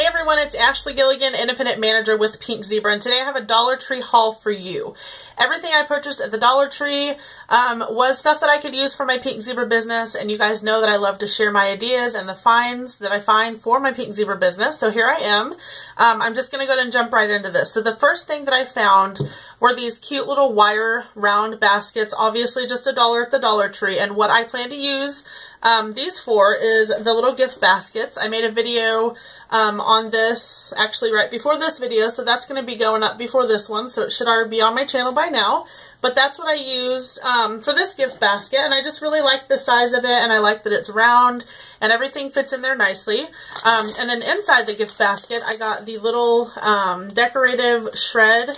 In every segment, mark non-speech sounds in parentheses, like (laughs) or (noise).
Hey everyone, it's Ashley Gilligan, Independent Manager with Pink Zebra, and today I have a Dollar Tree haul for you. Everything I purchased at the Dollar Tree um, was stuff that I could use for my Pink Zebra business, and you guys know that I love to share my ideas and the finds that I find for my Pink Zebra business, so here I am. Um, I'm just going to go ahead and jump right into this. So the first thing that I found were these cute little wire round baskets, obviously just a dollar at the Dollar Tree, and what I plan to use um, these for is the little gift baskets. I made a video um, on this actually right before this video, so that's going to be going up before this one, so it should already be on my channel by now. But that's what I used um, for this gift basket, and I just really like the size of it, and I like that it's round, and everything fits in there nicely. Um, and then inside the gift basket, I got the little um, decorative shred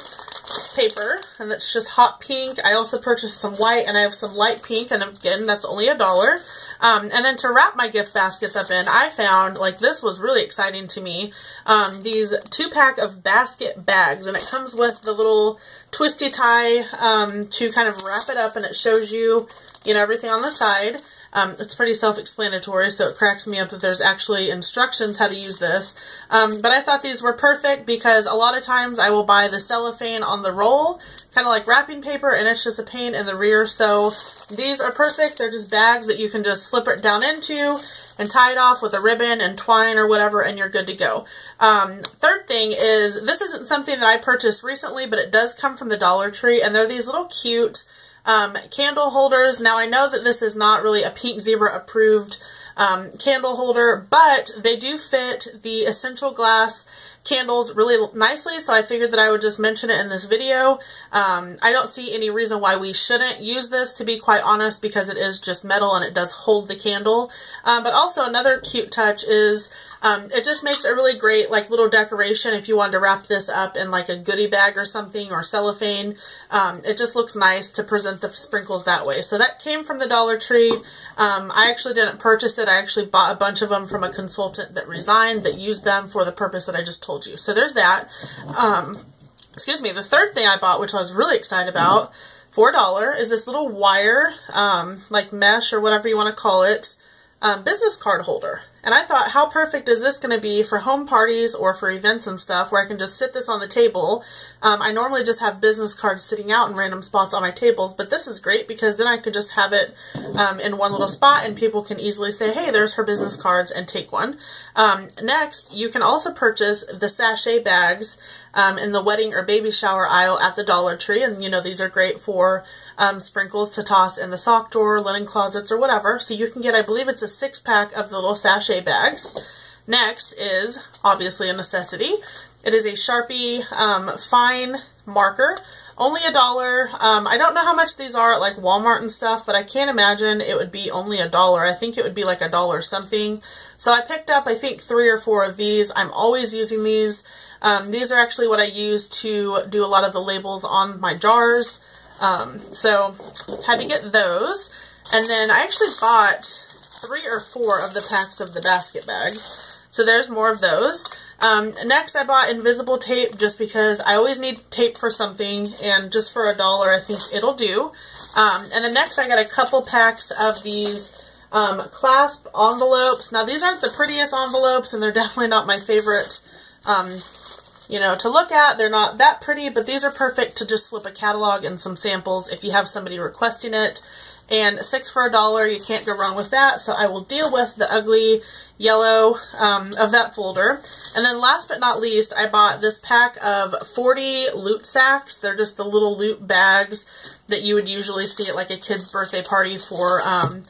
paper, and that's just hot pink. I also purchased some white, and I have some light pink, and again, that's only a dollar. Um, and then to wrap my gift baskets up in, I found, like, this was really exciting to me, um, these two-pack of basket bags. And it comes with the little twisty tie um, to kind of wrap it up, and it shows you, you know, everything on the side. Um, it's pretty self-explanatory, so it cracks me up that there's actually instructions how to use this. Um, but I thought these were perfect because a lot of times I will buy the cellophane on the roll, kind of like wrapping paper, and it's just a pain in the rear. So these are perfect. They're just bags that you can just slip it down into and tie it off with a ribbon and twine or whatever, and you're good to go. Um, third thing is, this isn't something that I purchased recently, but it does come from the Dollar Tree, and they're these little cute um, candle holders. Now I know that this is not really a Pink Zebra approved um, candle holder, but they do fit the Essential Glass candles really nicely, so I figured that I would just mention it in this video. Um, I don't see any reason why we shouldn't use this, to be quite honest, because it is just metal and it does hold the candle. Um, but also another cute touch is um, it just makes a really great like little decoration if you wanted to wrap this up in like a goodie bag or something or cellophane. Um, it just looks nice to present the sprinkles that way. So that came from the Dollar Tree. Um, I actually didn't purchase it. I actually bought a bunch of them from a consultant that resigned that used them for the purpose that I just told you. So there's that. Um, excuse me. The third thing I bought, which I was really excited about, $4, is this little wire, um, like mesh or whatever you want to call it, um, business card holder. And I thought, how perfect is this going to be for home parties or for events and stuff where I can just sit this on the table. Um, I normally just have business cards sitting out in random spots on my tables, but this is great because then I could just have it um, in one little spot and people can easily say, hey, there's her business cards and take one. Um, next, you can also purchase the sachet bags um, in the wedding or baby shower aisle at the Dollar Tree. And, you know, these are great for um, sprinkles to toss in the sock drawer, linen closets, or whatever. So you can get, I believe it's a six pack of the little sachet bags. Next is, obviously, a necessity. It is a Sharpie um, fine marker. Only a dollar. Um, I don't know how much these are at like Walmart and stuff, but I can't imagine it would be only a dollar. I think it would be like a dollar something. So I picked up, I think, three or four of these. I'm always using these. Um, these are actually what I use to do a lot of the labels on my jars. Um, so, had to get those. And then I actually bought three or four of the packs of the basket bags. So there's more of those. Um, next, I bought invisible tape just because I always need tape for something, and just for a dollar, I think it'll do. Um, and then next, I got a couple packs of these um, clasp envelopes. Now, these aren't the prettiest envelopes, and they're (laughs) definitely not my favorite um, you know, to look at. They're not that pretty, but these are perfect to just slip a catalog and some samples if you have somebody requesting it. And six for a dollar, you can't go wrong with that. So I will deal with the ugly yellow um, of that folder. And then last but not least, I bought this pack of 40 loot sacks. They're just the little loot bags that you would usually see at like a kid's birthday party for um,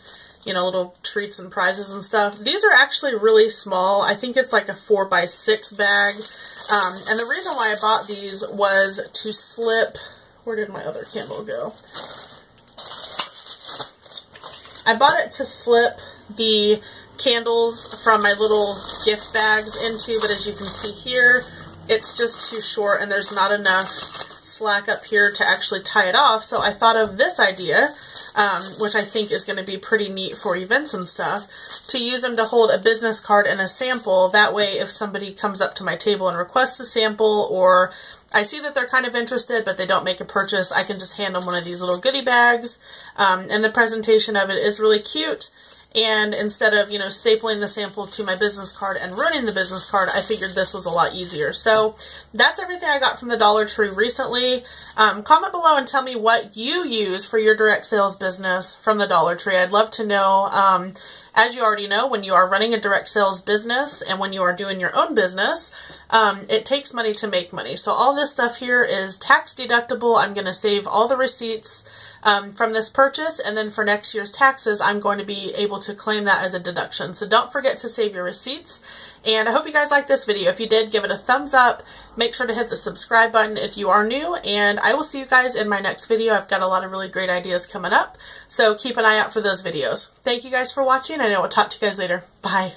you know, little treats and prizes and stuff. These are actually really small. I think it's like a 4 by 6 bag. Um, and the reason why I bought these was to slip... Where did my other candle go? I bought it to slip the candles from my little gift bags into, but as you can see here, it's just too short and there's not enough slack up here to actually tie it off. So I thought of this idea um, which I think is going to be pretty neat for events and stuff, to use them to hold a business card and a sample. That way, if somebody comes up to my table and requests a sample, or I see that they're kind of interested, but they don't make a purchase, I can just hand them one of these little goodie bags. Um, and the presentation of it is really cute. And instead of, you know, stapling the sample to my business card and ruining the business card, I figured this was a lot easier. So that's everything I got from the Dollar Tree recently. Um, comment below and tell me what you use for your direct sales business from the Dollar Tree. I'd love to know. Um, as you already know, when you are running a direct sales business and when you are doing your own business, um, it takes money to make money. So all this stuff here is tax deductible. I'm going to save all the receipts um, from this purchase and then for next year's taxes I'm going to be able to claim that as a deduction. So don't forget to save your receipts and I hope you guys liked this video. If you did, give it a thumbs up. Make sure to hit the subscribe button if you are new and I will see you guys in my next video. I've got a lot of really great ideas coming up so keep an eye out for those videos. Thank you guys for watching and I will talk to you guys later. Bye.